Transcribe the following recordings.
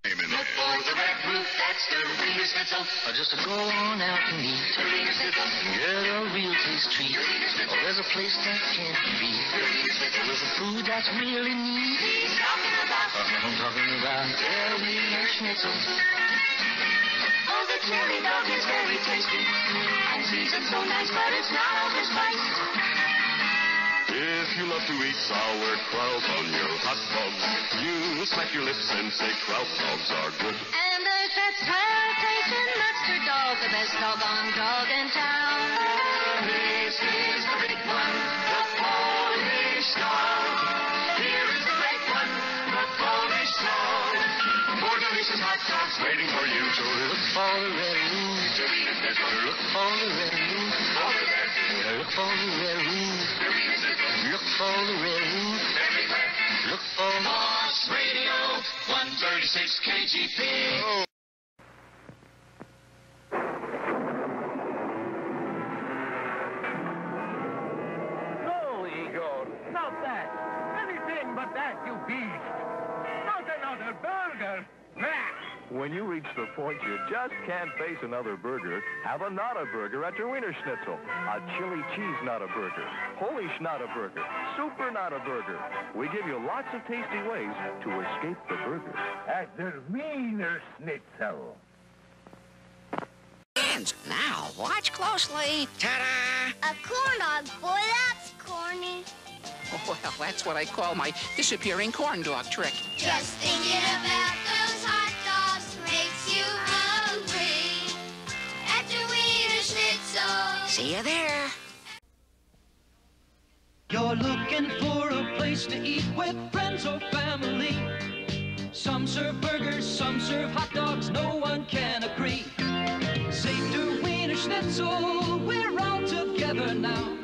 Look for the red roof, that's the Wiener Schnitzel. Or just go on out and eat. The Wiener Schnitzel. Get a real taste treat. The Schnitzel. Oh, there's a place that can't be beat. The Wiener Schnitzel. With a food that's really neat. He's talking about. Uh, I'm talking about their Wiener Schnitzel. Oh, the chili dog is very tasty. And seasoned so nice, but it's not overspiced. If you love to eat sauerkraut on your hot dog, you smack your lips and say kraut dogs are good. And there's that swell-tasting mustard dog, the best doggone dog in town. This is the big one, the Polish dog. Here is the red one, the Polish dog. Four delicious hot dogs waiting for you. So look for the red roof. The Look for the red roof. For the red Look for the red roof. The Wiener Schnitzel. Look for the roof. Look for Boss Radio, 136 KGP. No, reach the point you just can't face another burger, have a Nada burger at your Wiener Schnitzel. A chili cheese Nada burger, Polish Nada burger, Super Nada burger. We give you lots of tasty ways to escape the burger. At the Wiener Schnitzel. And now, watch closely. Ta-da! A corn dog, boy, that's corny. Oh, well, that's what I call my disappearing corn dog trick. Just thinking about See you there. You're looking for a place to eat with friends or family. Some serve burgers, some serve hot dogs, no one can agree. To Wiener Schnitzel, we're all together now.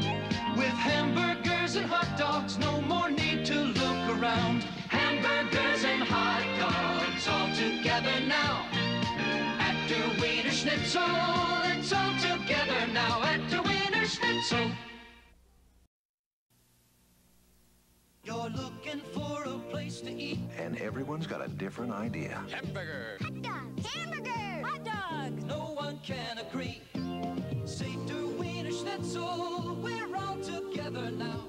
With hamburgers and hot dogs, no more need to look around. Hamburgers and hot dogs all together now. The Wiener Schnitzel, it's all the Wiener Schnitzel. You're looking for a place to eat. And everyone's got a different idea. Hamburger. Hot dogs. Hamburgers. Hot dogs. No one can agree. Say to Wiener Schnitzel, we're all together now.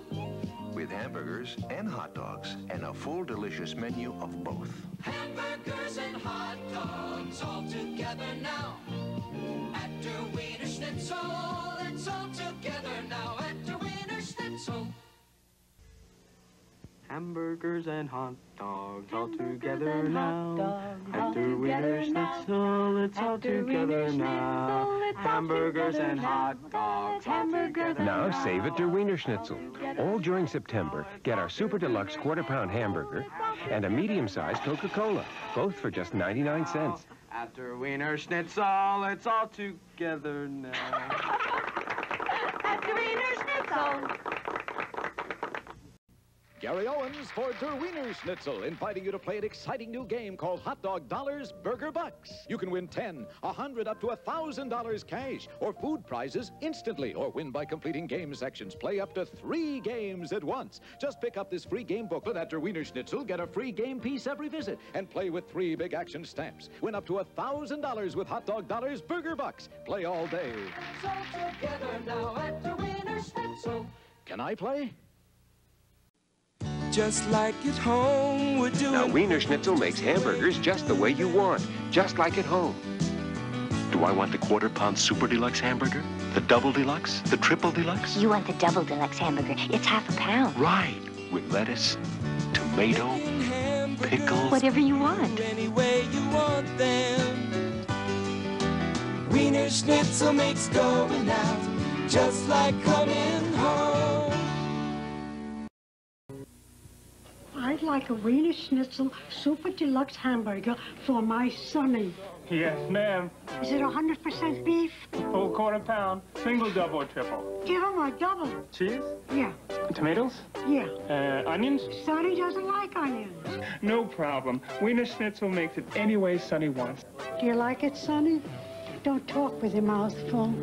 With hamburgers and hot dogs and a full delicious menu of both. Hamburgers and hot dogs all together now. At the Wiener Schnitzel, Hamburgers and hot dogs all together now. At the Wiener Schnitzel, it's all together now. Hamburgers and hot dogs all together Now save at der Wiener Schnitzel. All during September, get our Super Deluxe quarter pound hamburger and a medium sized Coca Cola, both for just 99 cents. After the Wiener Schnitzel, it's all together now. At the Wiener Schnitzel. Gary Owens for Der Wiener Schnitzel, inviting you to play an exciting new game called Hot Dog Dollars Burger Bucks. You can win 10, a 100, up to a $1,000 cash, or food prizes instantly, or win by completing game sections. Play up to three games at once. Just pick up this free game booklet at Der Wiener Schnitzel, get a free game piece every visit, and play with three big action stamps. Win up to a $1,000 with Hot Dog Dollars Burger Bucks. Play all day. It's all together now. At the Wiener Schnitzel. Can I play? Just like at home, we're doing. Now Wiener Schnitzel makes hamburgers just the way you want, just like at home. Do I want the quarter pound super deluxe hamburger? The double deluxe? The triple deluxe? You want the double deluxe hamburger. It's half a pound. Right. With lettuce, tomato, pickles. Whatever you want. Any way you want them. Wiener Schnitzel makes going out just like coming home. Like a Wiener Schnitzel Super Deluxe hamburger for my sonny. Yes, ma'am. Is it 100% beef? Full quarter pound, single, double, or triple. Give him a double. Cheese? Yeah, Tomatoes? yeah. Uh, onions? Sonny doesn't like onions. No problem. Wiener Schnitzel makes it any way Sonny wants. Do you like it, Sonny? Don't talk with your mouth full.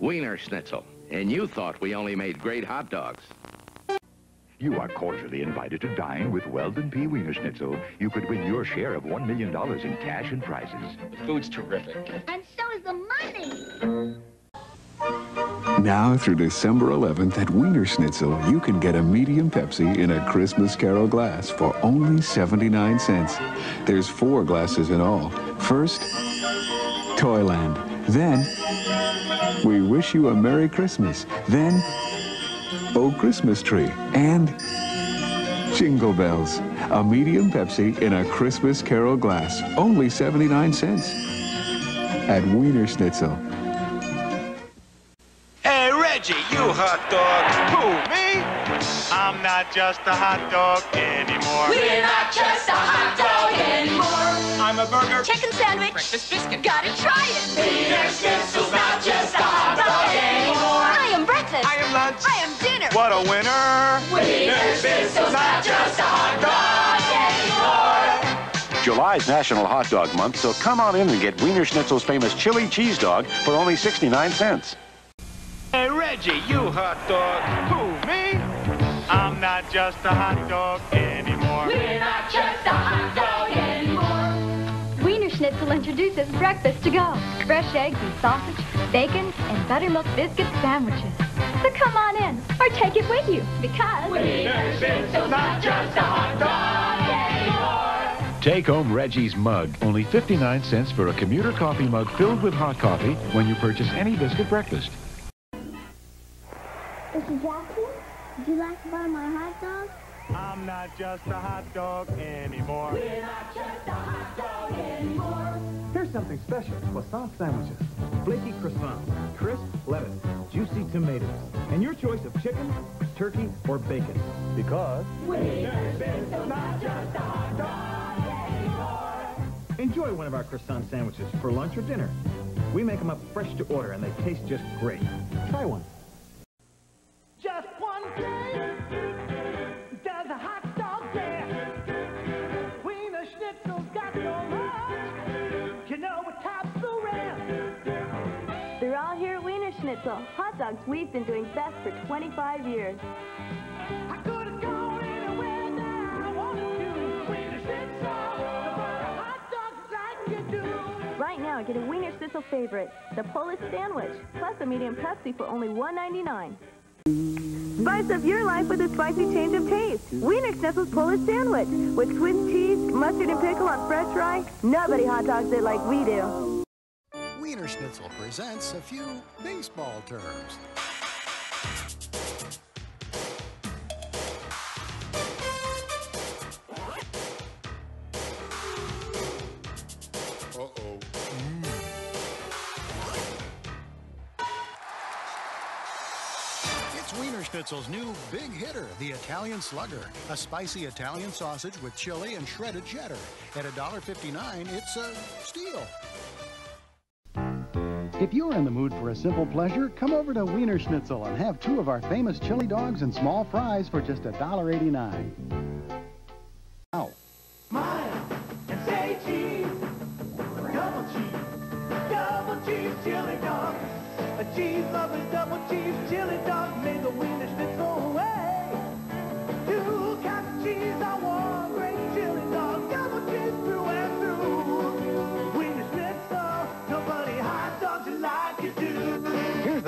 Wiener Schnitzel. And you thought we only made great hot dogs. You are cordially invited to dine with Weldon P. Wiener Schnitzel. You could win your share of $1 million in cash and prizes. The Food's terrific. And so is the money. Now through December 11th at Wiener Schnitzel, you can get a medium Pepsi in a Christmas Carol glass for only 79 cents. There's four glasses in all. First, Toyland. Then, We Wish You a Merry Christmas. Then, Oh Christmas Tree. And Jingle Bells. A medium Pepsi in a Christmas Carol glass. Only 79 cents. At Wiener Schnitzel. Hey, Reggie, you hot dog. Who, me? I'm not just a hot dog anymore. We're not just a hot dog anymore. I'm a burger. Chicken sandwich. Breakfast biscuit. Gotta try July's National Hot Dog Month, so come on in and get Wiener Schnitzel's famous chili cheese dog for only 69 cents. Hey, Reggie, you hot dog. Who, me? I'm not just a hot dog anymore. We're not just a hot dog anymore. Wiener Schnitzel introduces breakfast to go. Fresh eggs and sausage, bacon, and buttermilk biscuit sandwiches. So come on in, or take it with you, because... Wiener Schnitzel's not just a hot dog anymore. Take home Reggie's mug, only 59 cents for a commuter coffee mug filled with hot coffee when you purchase any biscuit breakfast. Mr. Jackson, would you like to buy my hot dog? I'm not just a hot dog anymore. We're not just a hot dog anymore. Here's something special. Croissant sandwiches. Flaky croissant, crisp lettuce, juicy tomatoes, and your choice of chicken, turkey, or bacon. Because... Wiener Schnitzel's not just a hot dog anymore. Enjoy one of our croissant sandwiches for lunch or dinner. We make them up fresh to order, and they taste just great. Try one. Just one place does a hot dog dare. Wiener Schnitzel's got so much, you know it tops the rest. They're all here at Wiener Schnitzel. Hot dogs we've been doing best for 25 years. Now, get a Wiener Schnitzel favorite, the Polish sandwich, plus a medium Pepsi for only $1.99. Spice up your life with a spicy change of taste. Wiener Schnitzel's Polish sandwich with Swiss cheese, mustard, and pickle on fresh rye. Nobody hot dogs it like we do. Wiener Schnitzel presents a few baseball terms. It's Schnitzel's new big hitter, the Italian Slugger, a spicy Italian sausage with chili and shredded cheddar. At $1.59, it's a steal. If you're in the mood for a simple pleasure, come over to Wiener Schnitzel and have two of our famous chili dogs and small fries for just $1.89. Now, And say cheese, double cheese, double cheese chili dog. A cheese lover's double cheese chili dog made the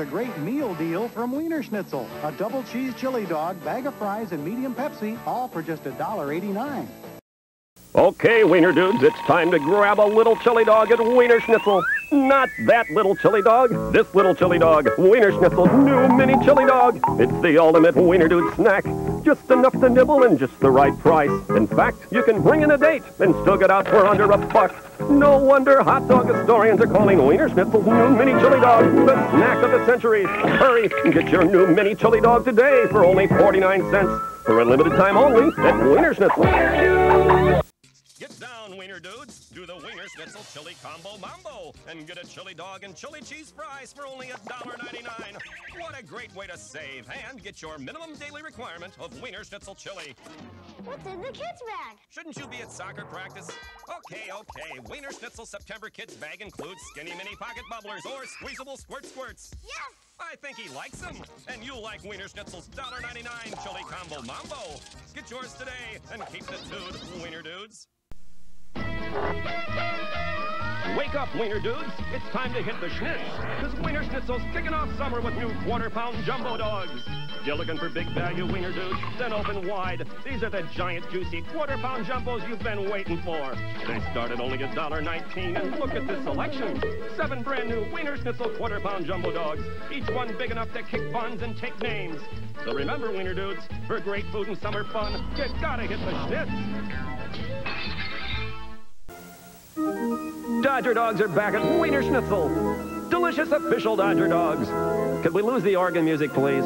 a great meal deal from Wiener Schnitzel. A double cheese chili dog, bag of fries, and medium Pepsi, all for just $1.89. Okay, Wiener dudes, it's time to grab a little chili dog at Wiener Schnitzel. Not that little chili dog, this little chili dog. Wiener Schnitzel's new mini chili dog. It's the ultimate Wiener dude snack. Just enough to nibble and just the right price. In fact, you can bring in a date and still get out for under a buck. No wonder hot dog historians are calling Wiener Schnitzel's new mini chili dog the snack of the century. Hurry and get your new mini chili dog today for only 49 cents. For a limited time only at Wiener Schnitzel. Get down, wiener dudes. Do the Wiener Schnitzel Chili Combo Mambo and get a chili dog and chili cheese fries for only $1.99. What a great way to save and get your minimum daily requirement of Wiener Schnitzel chili. What's in the kids' bag? Shouldn't you be at soccer practice? Okay, okay. Wiener Schnitzel September Kids Bag includes skinny mini pocket bubblers or squeezable squirt squirts. Yes! I think he likes them. And you'll like Wiener Schnitzel's $1.99 chili combo mambo. Get yours today and keep the dude, Wiener Dudes. Wake up, Wiener Dudes. It's time to hit the schnitz. Because Wiener Schnitzel's kicking off summer with new quarter-pound jumbo dogs. You're looking for big value, Wiener Dudes? Then open wide. These are the giant, juicy quarter-pound jumbos you've been waiting for. They start at only $1.19, and look at this selection. Seven brand new Wiener Schnitzel quarter-pound jumbo dogs. Each one big enough to kick buns and take names. So remember, Wiener Dudes, for great food and summer fun, you gotta hit the schnitz. Dodger dogs are back at Wiener Schnitzel. Delicious official Dodger dogs. Could we lose the organ music, please?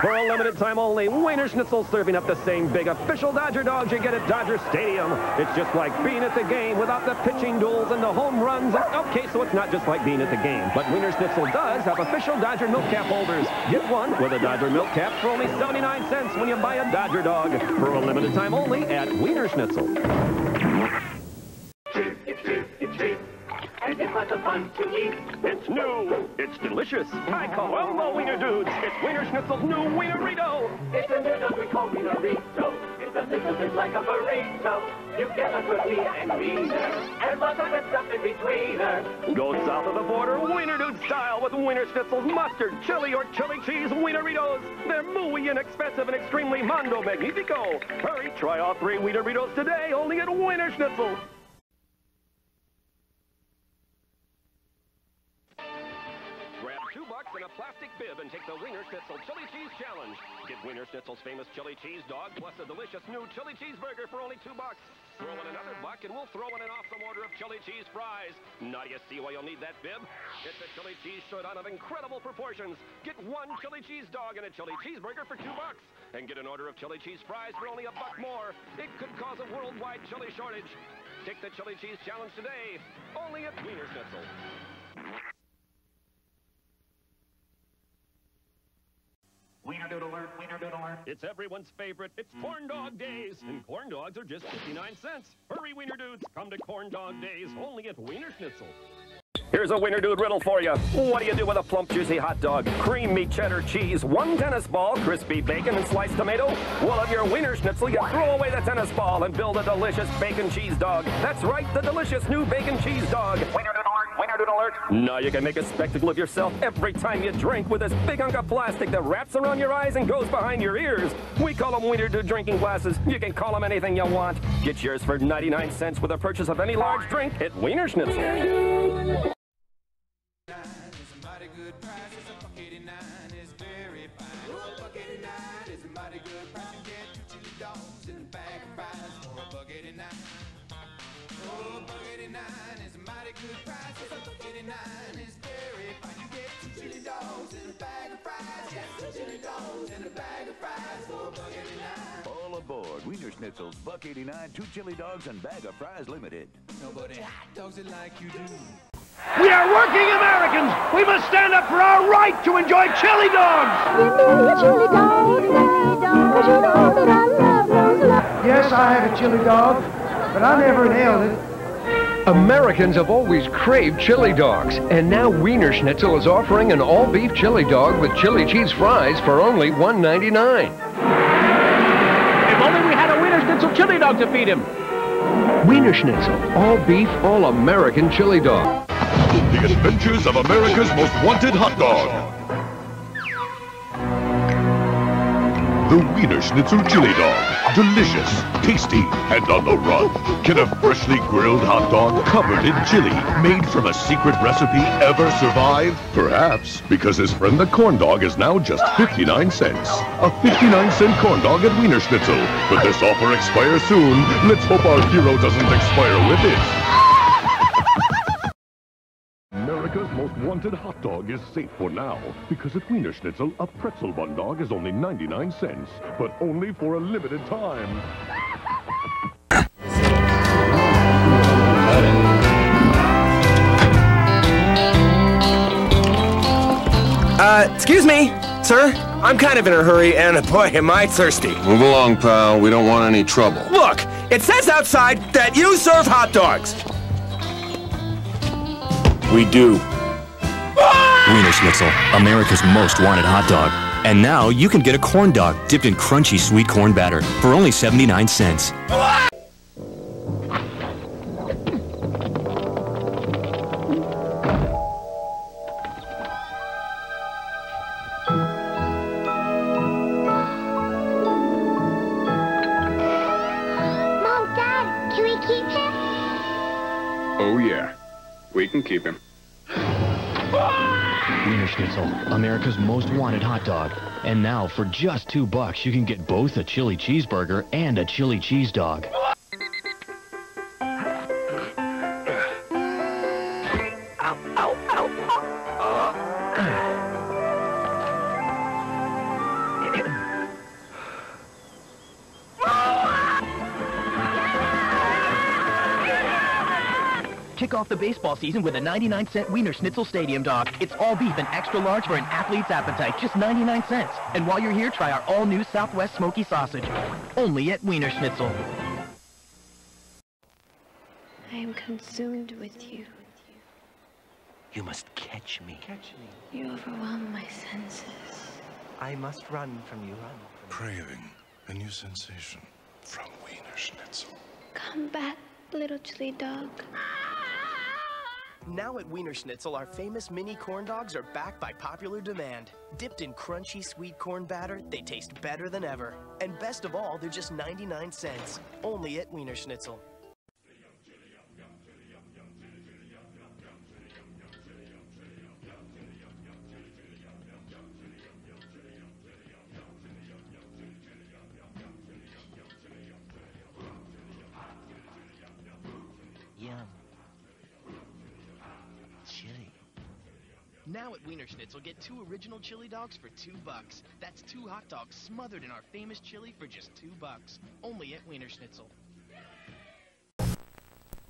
For a limited time only, Wiener Schnitzel serving up the same big official Dodger dogs you get at Dodger Stadium. It's just like being at the game without the pitching duels and the home runs. And, Okay, so it's not just like being at the game, but Wiener Schnitzel does have official Dodger milk cap holders. Get one with a Dodger milk cap for only 79 cents when you buy a Dodger dog. For a limited time only at Wiener Schnitzel. And it's of fun to eat. It's new. It's delicious. I call the Wiener Dudes. It's Wiener Schnitzel's new Wienerito. It's a noodle we call Wienerito. It's a little bit like a burrito. You get a tortilla and wiener, and lots of good stuff in between. Go south of the border, Wiener Dude style with Wiener Schnitzel's mustard, chili, or chili cheese Wieneritos. They're muy inexpensive and extremely mondo magnifico. Hurry, try all three Wieneritos today, only at Wiener Schnitzel. Plastic bib and take the Wiener Schnitzel Chili Cheese Challenge. Get Wiener Schnitzel's famous chili cheese dog plus a delicious new chili cheeseburger for only two bucks. Throw in another buck and we'll throw in an awesome order of chili cheese fries. Now do you see why you'll need that bib? It's a chili cheese showdown of incredible proportions. Get one chili cheese dog and a chili cheeseburger for two bucks. And get an order of chili cheese fries for only a buck more. It could cause a worldwide chili shortage. Take the chili cheese challenge today. Only at Wiener Schnitzel. Wiener Doodle alert, Wiener Doodle alert. It's everyone's favorite. It's corn dog days. And corn dogs are just 59 cents. Hurry, Wiener Dudes. Come to corn dog days only at Wiener Schnitzel. Here's a Wiener Dude riddle for you. What do you do with a plump, juicy hot dog? Cream meat, cheddar cheese, one tennis ball, crispy bacon, and sliced tomato? Well, of your Wiener Schnitzel, you throw away the tennis ball and build a delicious bacon cheese dog. That's right, the delicious new bacon cheese dog. Wiener Dude Dude alert. Now you can make a spectacle of yourself every time you drink with this big hunk of plastic that wraps around your eyes and goes behind your ears. We call them Wiener drinking glasses. You can call them anything you want. Get yours for 99 cents with a purchase of any large drink at Wiener Schnitzel. Wiener Schnitzel's Buck 89, two chili dogs and bag of fries limited. Nobody hot dogs it like you do. We are working Americans. We must stand up for our right to enjoy chili dogs. Yes, I have a chili dog, but I never inhaled it. Americans have always craved chili dogs, and now Wiener Schnitzel is offering an all-beef chili dog with chili cheese fries for only $1.99. If only we had a Wiener Schnitzel chili dog to feed him. Wiener Schnitzel, all-beef, all-American chili dog. The Adventures of America's Most Wanted Hot Dog. The Wiener Schnitzel Chili Dog. Delicious, tasty, and on the run. Can a freshly grilled hot dog covered in chili, made from a secret recipe, ever survive? Perhaps, because his friend the corn dog is now just 59 cents. A 59 cent corn dog at Wiener Schnitzel. But this offer expires soon. Let's hope our hero doesn't expire with it. America's most hot dog is safe for now because at Wiener Schnitzel, a pretzel bun dog is only 99 cents, but only for a limited time. Uh, excuse me, sir. I'm kind of in a hurry, and boy, am I thirsty. Move along, pal. We don't want any trouble. Look, it says outside that you serve hot dogs. We do. Wiener Schnitzel, America's most wanted hot dog. And now you can get a corn dog dipped in crunchy sweet corn batter for only 79 cents. And now, for just two bucks, you can get both a chili cheeseburger and a chili cheese dog. off the baseball season with a 99 cent Wiener Schnitzel Stadium dog. It's all beef and extra large for an athlete's appetite, just 99 cents. And while you're here, try our all-new Southwest Smoky Sausage. Only at Wiener Schnitzel. I am consumed with you. You must catch me. Catch me. You overwhelm my senses. I must run from you. Run. Craving a new sensation from Wiener Schnitzel. Come back, little chili dog. Now at Wiener Schnitzel, our famous mini corn dogs are back by popular demand. Dipped in crunchy sweet corn batter, they taste better than ever. And best of all, they're just 99 cents. Only at Wiener Schnitzel. Now at Wiener Schnitzel, get two original chili dogs for two bucks. That's two hot dogs smothered in our famous chili for just two bucks. Only at Wiener Schnitzel.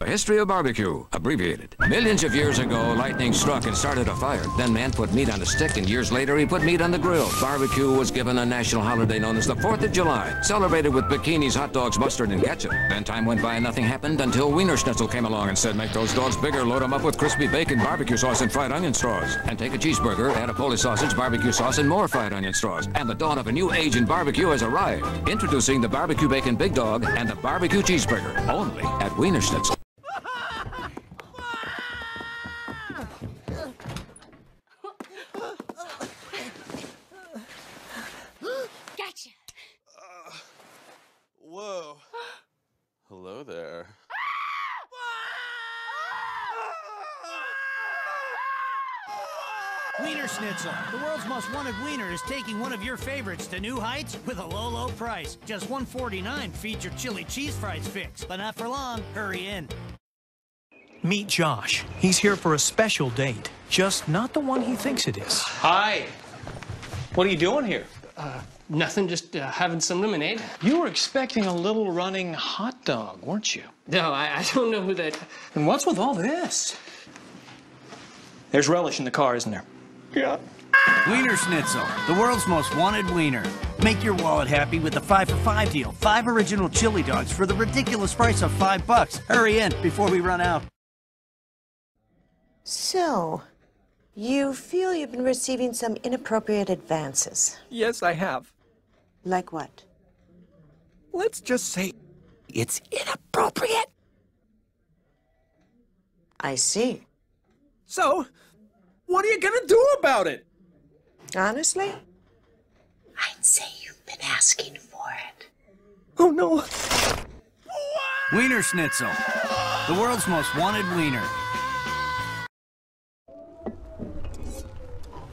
History of barbecue, abbreviated. Millions of years ago, lightning struck and started a fire. Then man put meat on a stick, and years later, he put meat on the grill. Barbecue was given a national holiday known as the 4th of July, celebrated with bikinis, hot dogs, mustard, and ketchup. Then time went by and nothing happened until Wiener Schnitzel came along and said, make those dogs bigger, load them up with crispy bacon, barbecue sauce, and fried onion straws. And take a cheeseburger, add a Polish sausage, barbecue sauce, and more fried onion straws. And the dawn of a new age in barbecue has arrived. Introducing the Barbecue Bacon Big Dog and the Barbecue Cheeseburger, only at Wiener Schnitzel. Gotcha. Whoa. Hello there. Wiener Schnitzel, the world's most wanted wiener, is taking one of your favorites to new heights with a low, low price. Just $1.49 feeds your chili cheese fries fix. But not for long. Hurry in. Meet Josh. He's here for a special date. Just not the one he thinks it is. Hi. What are you doing here? Uh, nothing, just uh, having some lemonade. You were expecting a little running hot dog, weren't you? No, I, I don't know who that. And what's with all this? There's relish in the car, isn't there? Yeah. Wiener Schnitzel, the world's most wanted wiener. Make your wallet happy with the 5 for 5 deal. Five original chili dogs for the ridiculous price of 5 bucks. Hurry in before we run out. So, you feel you've been receiving some inappropriate advances. Yes, I have. Like what? Let's just say it's inappropriate. I see. So, what are you gonna do about it? Honestly, I'd say you've been asking for it. Oh no. Wiener Schnitzel, the world's most wanted wiener.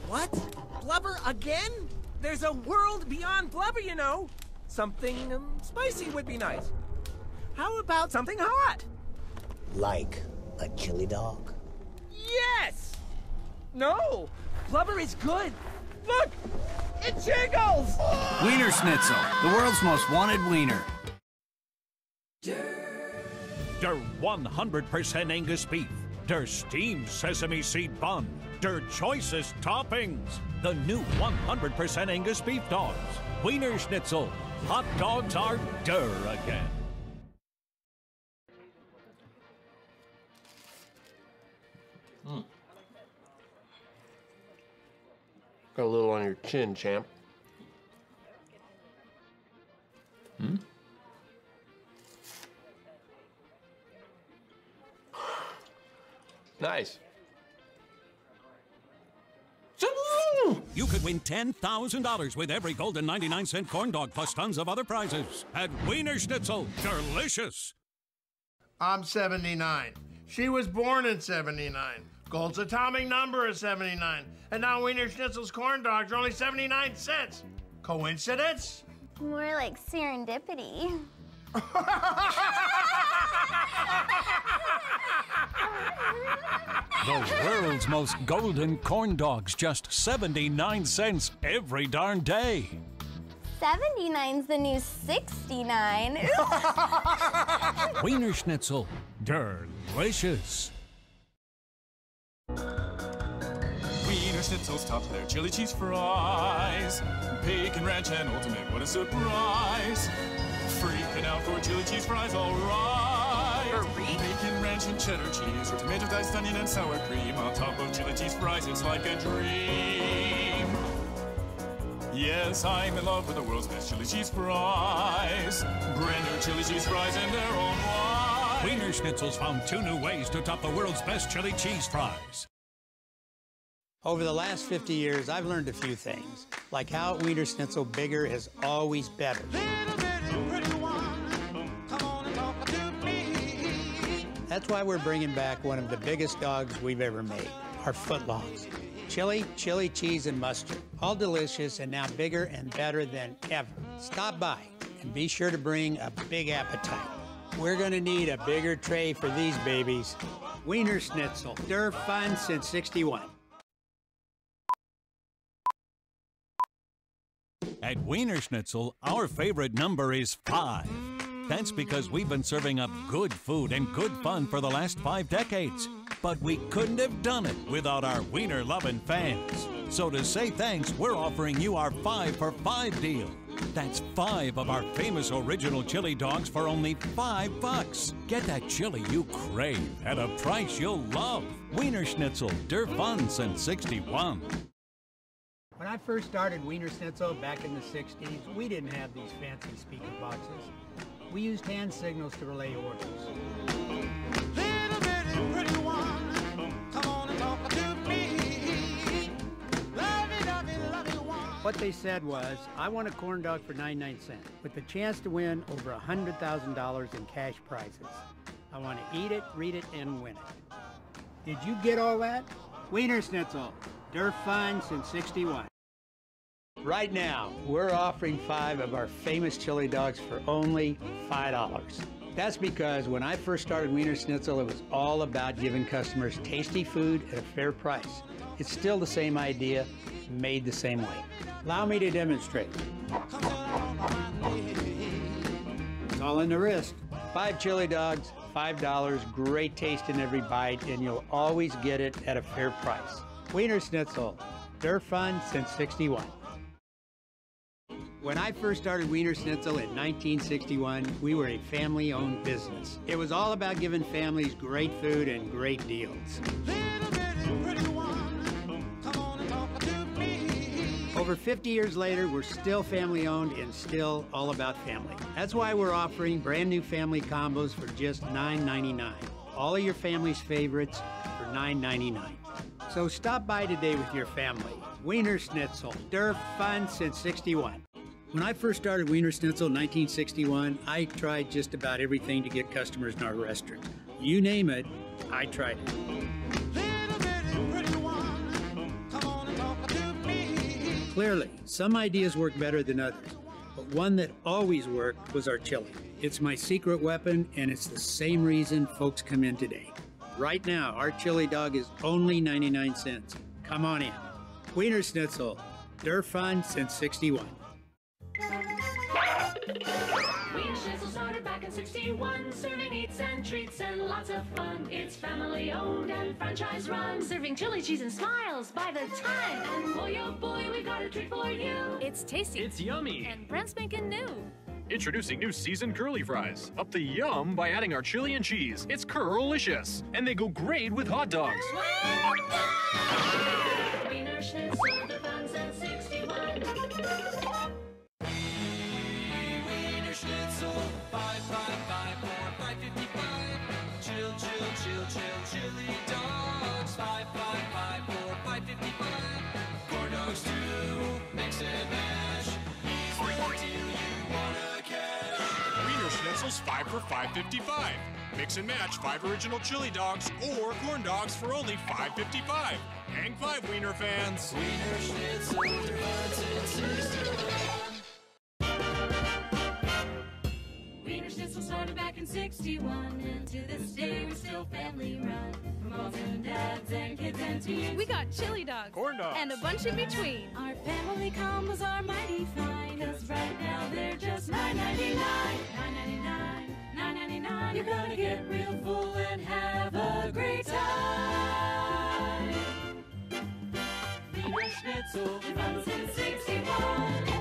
What? Blubber again? There's a world beyond blubber, you know. Something um, spicy would be nice. How about something hot? Like a chili dog? Yes! No! Blubber is good. Look! It jiggles! Wiener Schnitzel, the world's most wanted wiener. Der 100% Angus beef. Der steamed sesame seed bun. Der choicest toppings. The new 100% Angus beef dogs. Wiener Schnitzel. Hot dogs are der again. Got a little on your chin, champ. Hmm? Nice. You could win $10,000 with every golden 99 cent corn dog plus tons of other prizes at Wiener Schnitzel. Delicious. I'm 79. She was born in 79. Gold's atomic number is 79. And now Wiener Schnitzel's corn dogs are only 79 cents. Coincidence? More like serendipity. The world's most golden corn dogs, just 79 cents every darn day. 79's the new 69. Wiener Schnitzel. Delicious. Wiener Schnitzel's top their chili cheese fries. Bacon ranch and ultimate, what a surprise. Freaking out for chili cheese fries, alright. Bacon ranch and cheddar cheese, or tomato diced onion and sour cream on top of chili cheese fries, it's like a dream. Yes, I'm in love with the world's best chili cheese fries. Brand new chili cheese fries in their own way. Wiener Schnitzel's found two new ways to top the world's best chili cheese fries. Over the last 50 years, I've learned a few things, like how Wiener Schnitzel, bigger is always better. That's why we're bringing back one of the biggest dogs we've ever made, our footlongs. Chili, chili, cheese, and mustard. All delicious and now bigger and better than ever. Stop by and be sure to bring a big appetite. We're gonna need a bigger tray for these babies. Wiener Schnitzel, they're fun since 61. At Wiener Schnitzel, our favorite number is five. That's because we've been serving up good food and good fun for the last five decades. But we couldn't have done it without our Wiener loving fans. So to say thanks, we're offering you our five for five deal. That's five of our famous original chili dogs for only five bucks. Get that chili you crave at a price you'll love. Wiener Schnitzel, der fun since 61. When I first started Wiener Schnitzel back in the 60s, we didn't have these fancy speaker boxes. We used hand signals to relay orders. What they said was, I want a corn dog for 99 cents with the chance to win over $100,000 in cash prizes. I want to eat it, read it, and win it. Did you get all that? Wiener Schnitzel, they're fun since 61. Right now, we're offering five of our famous chili dogs for only $5. That's because when I first started Wiener Schnitzel, it was all about giving customers tasty food at a fair price. It's still the same idea, made the same way. Allow me to demonstrate. It's all in the wrist. Five chili dogs, $5, great taste in every bite, and you'll always get it at a fair price. Wiener Schnitzel, they're fun since 61. When I first started Wiener Schnitzel in 1961, we were a family owned business. It was all about giving families great food and great deals. Over 50 years later, we're still family owned and still all about family. That's why we're offering brand new family combos for just $9.99. All of your family's favorites for $9.99. So stop by today with your family. Wiener Schnitzel, they're fun since 61. When I first started Wiener Schnitzel in 1961, I tried just about everything to get customers in our restaurant. You name it, I tried it. Clearly, some ideas work better than others, but one that always worked was our chili. It's my secret weapon, and it's the same reason folks come in today. Right now, our chili dog is only 99 cents. Come on in. Wiener Schnitzel, they're fun since 61. Wiener Schnitzel started back in 61, serving eats and treats and lots of fun. It's family owned and franchise run, serving chili cheese and smiles by the ton. And boy, oh boy, we've got a treat for you. It's tasty. It's yummy. And brand spanking new. Introducing new seasoned curly fries. Up the yum by adding our chili and cheese. It's curlicious, and they go great with hot dogs. $5.55. Mix and match five original chili dogs or corn dogs for only $5.55. Hang five, Wiener fans. Wiener Schnitzel, Wiener Schnitzel started back in 61, and to this day we're still family run. Moms and dads and kids and teens. We got chili dogs. Corn dogs. And a bunch in between. Our family combos are mighty fine, cause right now they're just $9.99. $9.99, $9.99. You're gonna get real full and have a great time. Wiener Schnitzel, run 61.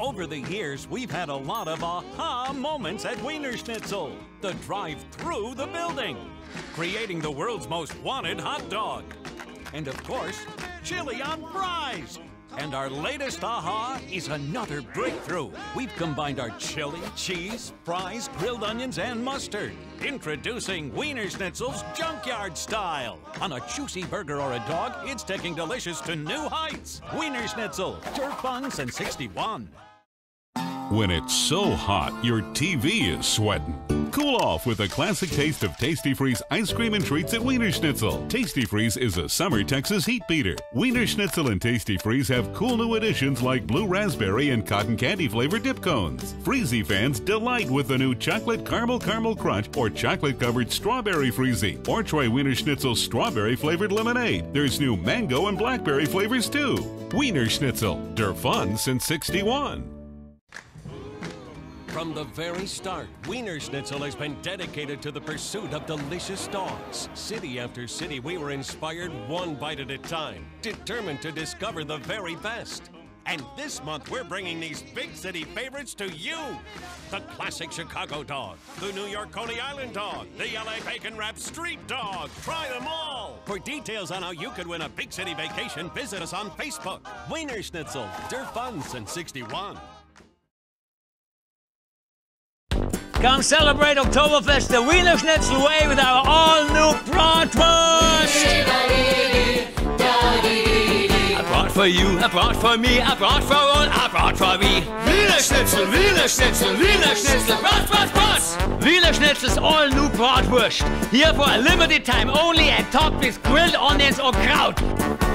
Over the years, we've had a lot of aha moments at Wiener Schnitzel. The drive through the building, creating the world's most wanted hot dog. And of course, chili on fries. And our latest aha is another breakthrough. We've combined our chili, cheese, fries, grilled onions, and mustard. Introducing Wiener Schnitzel's Junkyard Style. On a juicy burger or a dog, it's taking delicious to new heights. Wiener Schnitzel, Turf Fun since 61. When it's so hot, your TV is sweating. Cool off with a classic taste of Tastee-Freez ice cream and treats at Wiener Schnitzel. Tastee-Freez is a summer Texas heat beater. Wiener Schnitzel and Tastee-Freez have cool new additions like blue raspberry and cotton candy flavored dip cones. Freezy fans delight with the new chocolate caramel caramel crunch or chocolate covered strawberry freezy. Or try Wiener Schnitzel's strawberry flavored lemonade. There's new mango and blackberry flavors too. Wiener Schnitzel, der fun since 61. From the very start, Wiener Schnitzel has been dedicated to the pursuit of delicious dogs. City after city, we were inspired one bite at a time, determined to discover the very best. And this month, we're bringing these big city favorites to you. The classic Chicago dog, the New York Coney Island dog, the LA Bacon Wrap Street Dog. Try them all. For details on how you could win a big city vacation, visit us on Facebook. Wiener Schnitzel, der Fun since 61. Come celebrate Oktoberfest the Wiener Schnitzel way with our all-new bratwurst! I brought for you, I brought for me, I brought for all, I brought for me. Wiener Schnitzel, Wiener Schnitzel, Wiener Schnitzel, brat, brat, brat! Wiener Schnitzel's all-new bratwurst. Here for a limited time only and topped with grilled onions or kraut.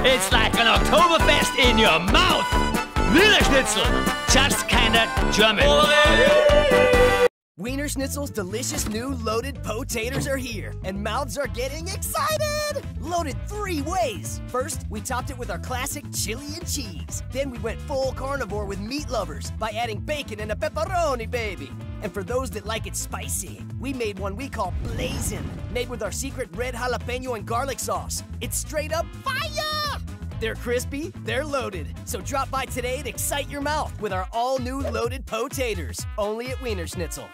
It's like an Oktoberfest in your mouth. Wiener Schnitzel, just kinda German. Wiener Schnitzel's delicious new loaded potatoes are here, and mouths are getting excited! Loaded three ways. First, we topped it with our classic chili and cheese. Then we went full carnivore with meat lovers by adding bacon and a pepperoni, baby. And for those that like it spicy, we made one we call Blazin', made with our secret red jalapeno and garlic sauce. It's straight up fire! They're crispy, they're loaded. So drop by today and excite your mouth with our all new loaded potatoes, only at Wiener Schnitzel.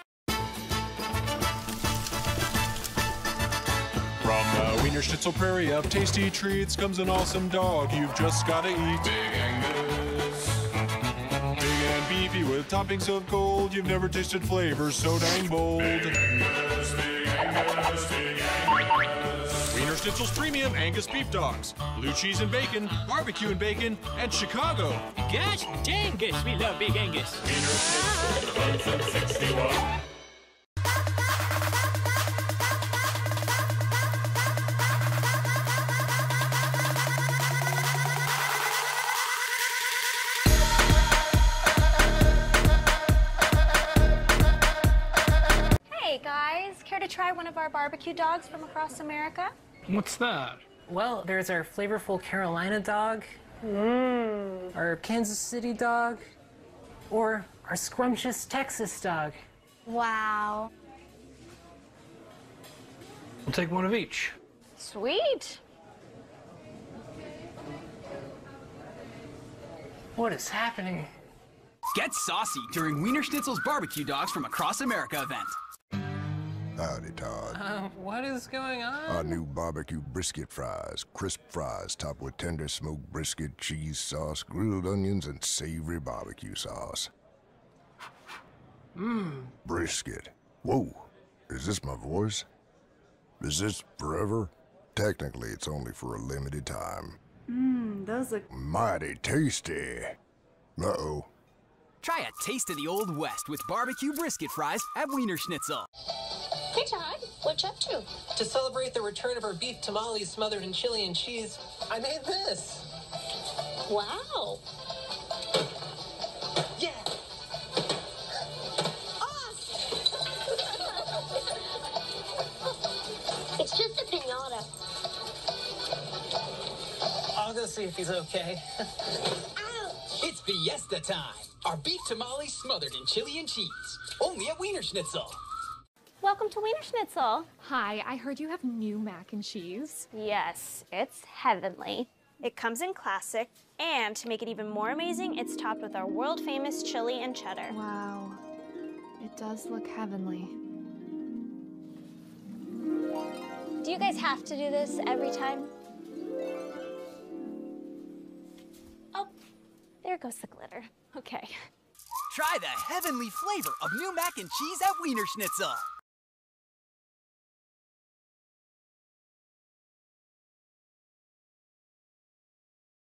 From the Wiener Schnitzel Prairie of tasty treats comes an awesome dog you've just gotta eat. Big Angus. Big and beefy with toppings of gold. You've never tasted flavors so dang bold. Big Angus, Big Angus, Big Angus. Wiener Schnitzel's premium Angus beef dogs. Blue cheese and bacon, barbecue and bacon, and Chicago. Gosh, dangus, we love Big Angus. Wiener Schnitzel, since 61. Try one of our barbecue dogs from across America? What's that? Well, there's our flavorful Carolina dog, mm. our Kansas City dog, or our scrumptious Texas dog. Wow. We'll take one of each. Sweet. What is happening? Get saucy during Wiener Schnitzel's Barbecue Dogs from Across America event. Howdy, Todd. Uh, what is going on? Our new barbecue brisket fries. Crisp fries topped with tender smoked brisket, cheese sauce, grilled onions, and savory barbecue sauce. Mmm. Brisket. Whoa. Is this my voice? Is this forever? Technically, it's only for a limited time. Mmm, those look Mighty tasty. Uh-oh. Try a taste of the Old West with barbecue brisket fries at Wienerschnitzel. Hey, Todd. What you up to? To celebrate the return of our beef tamales smothered in chili and cheese, I made this. Wow. Yeah. It's just a pinata. I'll go see if he's okay. It's fiesta time. Our beef tamales smothered in chili and cheese. Only at Wienerschnitzel. Welcome to Wienerschnitzel. Hi, I heard you have new mac and cheese. Yes, it's heavenly. It comes in classic, and to make it even more amazing, it's topped with our world famous chili and cheddar. Wow. It does look heavenly. Do you guys have to do this every time? Oh, there goes the glitter. Okay. Try the heavenly flavor of new mac and cheese at Wienerschnitzel.